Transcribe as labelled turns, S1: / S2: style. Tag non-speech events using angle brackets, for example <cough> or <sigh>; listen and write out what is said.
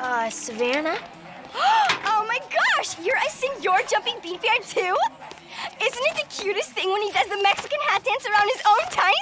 S1: Uh, Savannah? <gasps>
S2: oh my gosh! You're a senor jumping bean fair too? Isn't it the cutest thing when he does the Mexican hat dance around his own tiny?